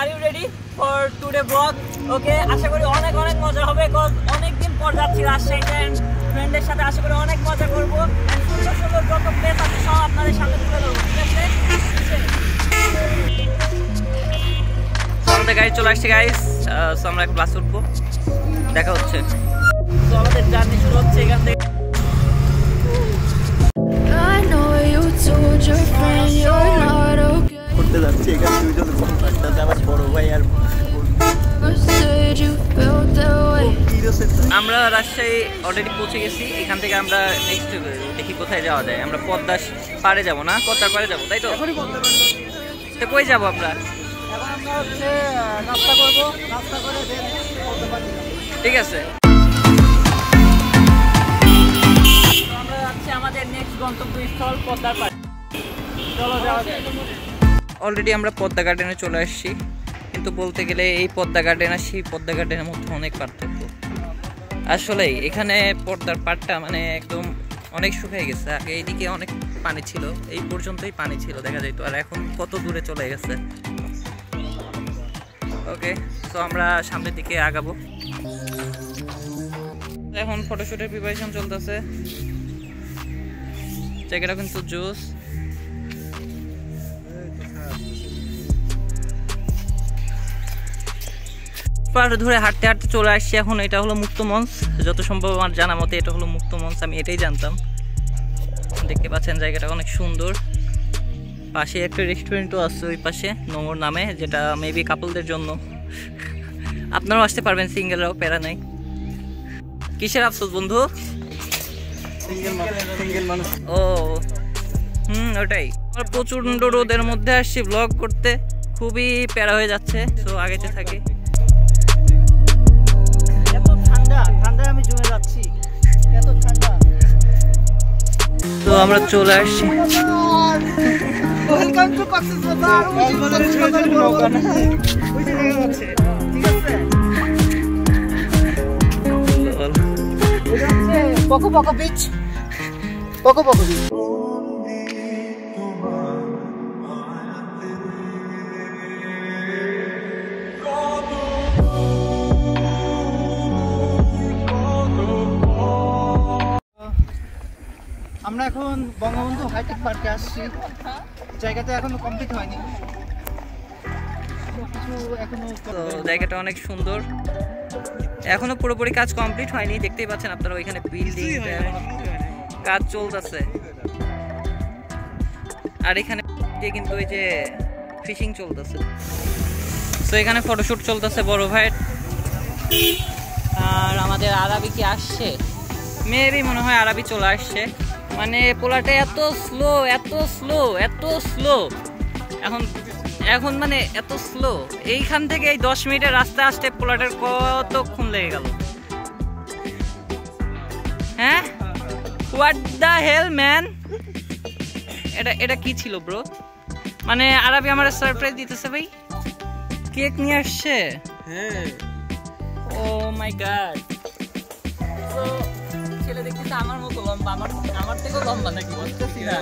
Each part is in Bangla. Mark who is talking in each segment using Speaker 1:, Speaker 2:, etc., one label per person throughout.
Speaker 1: Are you ready for today blog okay আশা করি অনেক অনেক মজা হবে কজ অনেক দিন পর যাচ্ছি রাজশাহীতে ফ্রেন্ডের সাথে আশা করি অনেক মজা করব। সুন্দর সুন্দর যত প্লেস আছে সব আপনাদের সামনে তুলে ধরবো ঠিক আছে? আমাদের গাড়ি চলে আসছে গাইস সো আমরা এখন বাস উঠবো। দেখা হচ্ছে। তো আমাদের জার্নি শুরু হচ্ছে এখান থেকে।
Speaker 2: I know you told your friend you're not okay.
Speaker 3: করতে যাচ্ছি এখানে দুজন একসাথে আমার বড় ভাই আর.
Speaker 1: আমরা রাজশাহী অলরেডি পৌঁছে গেছি এখান থেকে আমরা নেক্সট দেখি কোথায় যাওয়া যায়। আমরা পদ্মা পাড়ে যাব না? পদ্মার পাড়ে যাব তাই তো? কই যাব আমরা?
Speaker 3: পারি
Speaker 1: ঠিক আছে। আমাদের নেক্সট গন্তব্যস্থল পদ্মার পাড়ে। চলো যাওয়া যায় অলরেডি আমরা পদ্মা গার্ডেনে চলে আসছি। কিন্তু বলতে গেলে এই পদ্মা গার্ডেন আর সেই পদ্মা গার্ডেনের মধ্যে অনেক পার্থক্য। আসলে এখানে পর্দার পাটটা মানে একদম অনেক শুকিয়ে গেছে। আগে এইদিকে অনেক পানি ছিল, এই পর্যন্তই পানি ছিল, দেখা যেত আর এখন কত দূরে চলে গেছে। ওকে, তো আমরা সামনের দিকে আগাবো। এখন ফটোশুটের প্রিপারেশন চলতেছে। জায়গাটা কিন্তু জুস পাহাড় ধরে হাঁটতে হাঁটতে চলে আসছি এখন এটা হলো মুক্ত মঞ্চ। যত সম্ভব আমার জানা মতে এটা হলো মুক্ত মঞ্চ আমি এটাই জানতাম। দেখতে পাচ্ছেন জায়গাটা অনেক সুন্দর। পাশে একটা রেস্টুরেন্টও আছে ওই পাশে নোংর নামে যেটা মেবি কাপলদের জন্য। আপনারাও আসতে পারবেন সিঙ্গেলরাও প্যারা নাই। কিসের আফসোস বন্ধু? ও হুম ওটাই। আমার প্রচণ্ড রোদের মধ্যে আসছি ব্লগ করতে। খুবই প্যারা হয়ে যাচ্ছে তো আগেতে থাকি। আছে চলে আসছি
Speaker 3: পকো পকো বিচ পকো পকো বিচ আমরা এখন বঙ্গবন্ধু হাইটেক পার্কে আসছি। জায়গাটা এখনও কমপ্লিট হয়নি। কিছু এখনও
Speaker 1: তো জায়গাটা অনেক সুন্দর। এখনও পুরোপুরি কাজ কমপ্লিট হয়নি। দেখতেই পাচ্ছেন আপনারা ওইখানে বিল্ডিং কাজ চলতেছে। আর এখানে কিন্তু ওই যে ফিশিং চলতেছে। তো এখানে ফটোশ্যুট চলতেছে বড় ভাইয়ের। আর আমাদের আরবি কি আসছে? মেয়েরই মনে হয় আরবি চলে আসছে। মানে পোলাটা এত স্লো এত স্লো এত স্লো এখন এখন মানে এত স্লো এইখান থেকে এই দশ মিনিটের রাস্তা আসতে পোলাটার কতক্ষণ লেগে গেল? হ্যাঁ? হোয়াট দ্য হেল ম্যান এটা এটা কি ছিল ব্রো মানে আরবি আমার সারপ্রাইজ দিতেছে ভাই। কেক নিয়ে আসছে?
Speaker 3: হ্যাঁ।
Speaker 1: ও মাই গড ছেলে দেখতেছে আমার মতো লম্বা আমার আমার থেকেও লম্বা নাকি? বুঝতেছি না।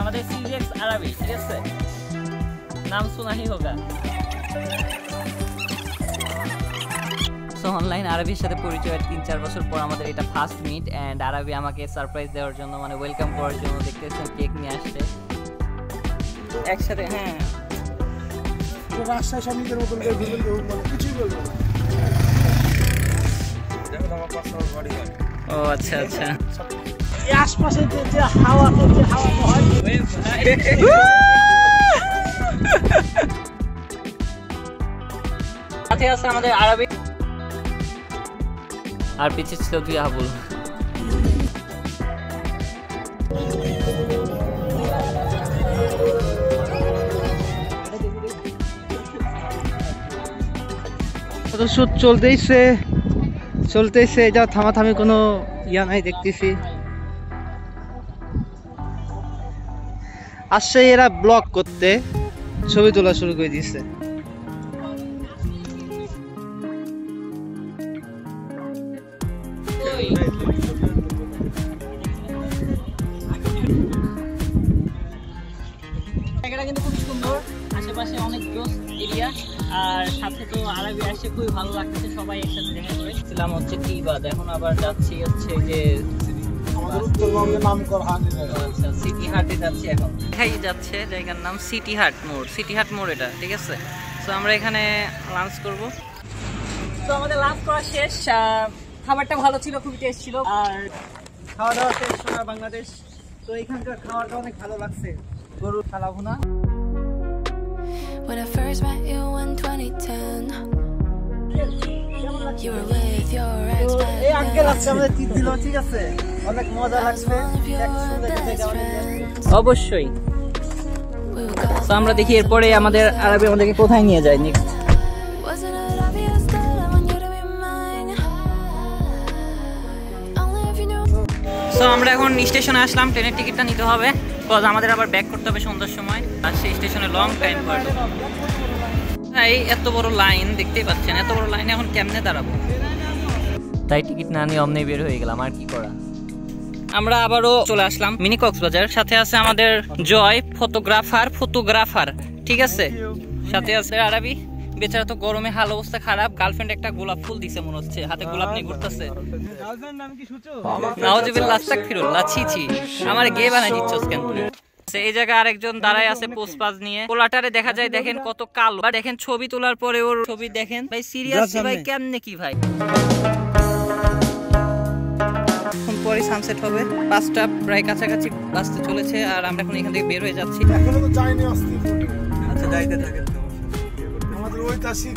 Speaker 1: আমাদের সিরিয়াস আরবি ঠিক আছে? নাম শোনা হি হোগা সো অনলাইন আরবির সাথে পরিচয়ের তিন চার বছর পর আমাদের এটা ফার্স্ট মিট অ্যান্ড আরবি আমাকে সারপ্রাইজ দেওয়ার জন্য মানে ওয়েলকাম করার জন্য দেখতেছেন কেক নিয়ে আসছে। একসাথে হ্যাঁ।
Speaker 3: রাজশাহী সমিতির মতন কিছুই বলব।
Speaker 1: ও আচ্ছা আচ্ছা।
Speaker 3: আশপাশে যে হাওয়া যে হাওয়া হয়
Speaker 1: সাথে আছে আমাদের আরবি। আর পিছিয়ে ছিল তুই আবুল।
Speaker 3: ফটোশ্যুট চলতেইছে চলতেইছে এটা থামাথামি কোনো ইয়া নাই দেখতেছি। আসছে এরা ব্লক করতে, ছবি তোলা শুরু করে দিয়েছে।
Speaker 1: জায়গাটা কিন্তু খুবই সুন্দর। আশেপাশে অনেক জোস এরিয়া আর সাথে তো আরবি আসছে খুবই ভালো লাগতেছে সবাই একসাথে দেখা করে। ছিলাম হচ্ছে টিবাদ এখন আবার যাচ্ছি হচ্ছে যে
Speaker 3: আমাদের উত্তরবঙ্গে নাম করা
Speaker 1: আচ্ছা সিটি হাটে যাচ্ছি এখন। দেখাই যাচ্ছে জায়গার নাম সিটি হাট মোড় সিটি হাট মোড় এটা ঠিক আছে? তো আমরা এখানে লাঞ্চ করব। তো আমাদের লাঞ্চ করা শেষ আহ, খাবারটা ভালো ছিল খুবই টেস্ট ছিল। আর
Speaker 3: খাওয়া দাওয়া শেষ সোনার বাংলাদেশ। তো এখানকার খাওয়াটা অনেক ভালো লাগছে।
Speaker 1: অবশ্যই। তো আমরা দেখি এরপরে আমাদের আরবি আমাদেরকে কোথায় নিয়ে যায়নি নেক্সট তো আমরা এখন স্টেশনে আসলাম ট্রেনের টিকিটটা নিতে হবে। বিকজ আমাদের আবার ব্যাক করতে হবে সন্ধ্যার সময়। আর সেই স্টেশনে লং টাইম এই এত বড় লাইন দেখতেই পাচ্ছেন এত বড় লাইনে এখন কেমনে দাঁড়াবো? তাই টিকিট না নিয়ে অমনি বের হয়ে গেলাম আর কি করা? আমরা আবারও চলে আসলাম মিনি কক্সবাজার। সাথে আছে আমাদের জয় ফটোগ্রাফার ফটোগ্রাফার ঠিক আছে? সাথে আছে আরবি। বেচারা তো গরমে হাল অবস্থা খারাপ গার্লফ্রেন্ড একটা গোলাপ ফুল দিছে মনে হচ্ছে হাতে গোলাপ নিয়ে ঘুরতেছে। নাওজুবিল্লাহ আস্তাগফিরুল্লাহ ছি ছি। আমার গে বানাই দিচ্ছস কেন তুই এই জায়গায় আরেকজন দাঁড়ায় আছে পোস্ট পাস নিয়ে। পোলাটারে দেখা যায় দেখেন কত কালো। বা দেখেন ছবি তোলার পরে ওর ছবি দেখেন। ভাই সিরিয়াস ভাই কেমনে কি ভাই? এখন পরে সানসেট হবে। পাঁচটা প্রায় কাছাকাছি বাঁচতে চলেছে আর আমরা এখন এখান থেকে বের হয়ে যাচ্ছি।
Speaker 4: এখনও তো যায়নি
Speaker 3: আচ্ছা যাইতে থাকেন
Speaker 4: ঐতিহাসিক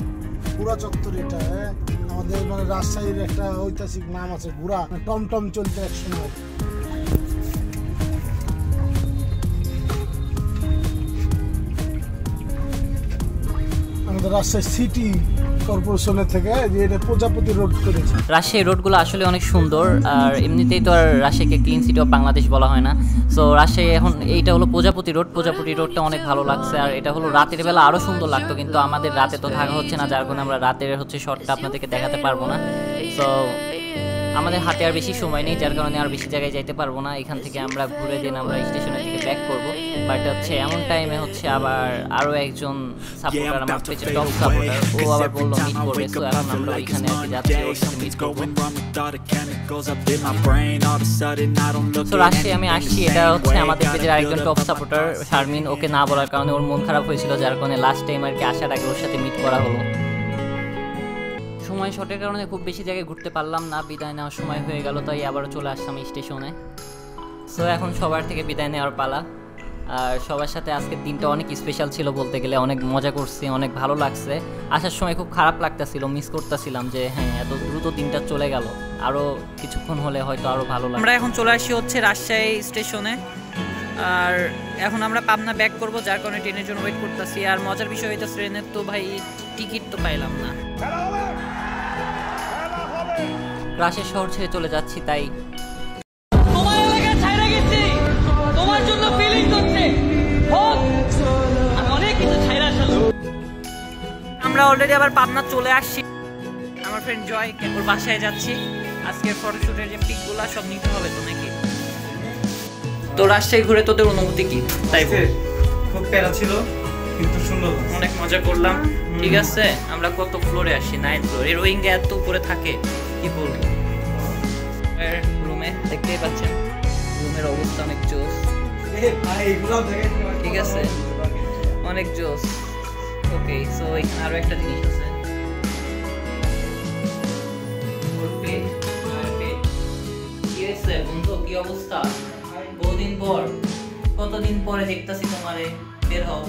Speaker 4: গুড়া চত্বর এটা হ্যাঁ? আমাদের মানে রাজশাহীর একটা ঐতিহাসিক নাম আছে গুড়া টমটম চলতে এক সময়। আমাদের রাজশাহী সিটি কর্পোরেশনের থেকে যে এটা প্রজাপতি রোড করেছে।
Speaker 1: রাজশাহী রোডগুলো আসলে অনেক সুন্দর, আর এমনিতেই তো আর রাজশাহীকে ক্লিন সিটি অফ বাংলাদেশ বলা হয় না। সো রাজশাহী এখন এইটা হলো প্রজাপতি রোড প্রজাপতি রোডটা অনেক ভালো লাগছে, আর এটা হলো রাতের বেলা আরও সুন্দর লাগতো, কিন্তু আমাদের রাতে তো থাকা হচ্ছে না, যার কারণে আমরা রাতের হচ্ছে শর্টটা আপনাদেরকে দেখাতে পারব না। সো আমাদের হাতে আর বেশি সময় নেই যার কারণে আর বেশি জায়গায় যাইতে পারব না। এখান থেকে আমরা ঘুরে দিন আমরা স্টেশনের দিকে ব্যাক করব। বাট হচ্ছে এমন টাইমে হচ্ছে আবার আরও একজন সাপোর্টার আমার পেছনে টপ সাপোর্টার ও আবার বলল মিট করবে। সো এখন আমরা ওইখানে আর কি যাচ্ছি ওর সাথে মিট করব। তো রাশিয়া আমি আসছি। এটা হচ্ছে আমাদের পেজের আরেকজন টপ সাপোর্টার শারমিন। ওকে না বলার কারণে ওর মন খারাপ হয়েছিল যার কারণে লাস্ট টাইম আর কি আসার আগে ওর সাথে মিট করা হলো। সময় শর্টের কারণে খুব বেশি জায়গায় ঘুরতে পারলাম না বিদায় নেওয়ার সময় হয়ে গেল তাই আবারও চলে আসলাম স্টেশনে। সো এখন সবার থেকে বিদায় নেওয়ার পালা। আর সবার সাথে আজকের দিনটা অনেক স্পেশাল ছিল বলতে গেলে অনেক মজা করছি অনেক ভালো লাগছে। আসার সময় খুব খারাপ লাগতেছিল মিস করতেছিলাম যে হ্যাঁ এত দ্রুত দিনটা চলে গেল। আরও কিছুক্ষণ হলে হয়তো আরও ভালো লাগবে। আমরা এখন চলে আসি হচ্ছে রাজশাহী স্টেশনে। আর এখন আমরা পাবনা ব্যাক করব যার কারণে ট্রেনের জন্য ওয়েট করতেছি। আর মজার বিষয় হইতে ট্রেনের তো ভাই টিকিট তো পাইলাম না। রাশের শহর ছেড়ে চলে যাচ্ছি তাই তোমার এলাকায় ছাইরা গেছি। তোমার জন্য ফিলিং করছে। অনেক কিছু ছাইরা আমরা অলরেডি আবার পাবনা চলে আসছি। আমার ফ্রেন্ড জয় ওর বাসায় যাচ্ছি। আজকের ফটোশুটের যে পিকগুলো সব নিতে হবে তো নাকি? তো রাজশাহী ঘুরে তোদের অনুভূতি কি? তাই।
Speaker 3: খুব প্যারা ছিল কিন্তু সুন্দর
Speaker 1: অনেক মজা করলাম। ঠিক আছে আমরা কত ফ্লোরে আসি? নাইন ফ্লোর এই রোহিঙ্গা এত উপরে থাকে। কি বলব? রুমে দেখতেই পাচ্ছেন রুমের অবস্থা অনেক জোস। ঠিক আছে? অনেক জোস। ওকে সো এখানে আরও একটা জিনিস আছে। বন্ধু? কি অবস্থা? বহুদিন পর কতদিন পরে দেখতাছি তোমারে? বের হও।